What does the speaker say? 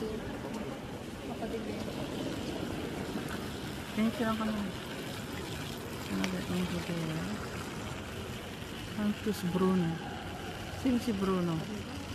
dito. Kapatid niya. Thank you lang kami. Another info there. Santos Bruno. Sino si Bruno? Bruno?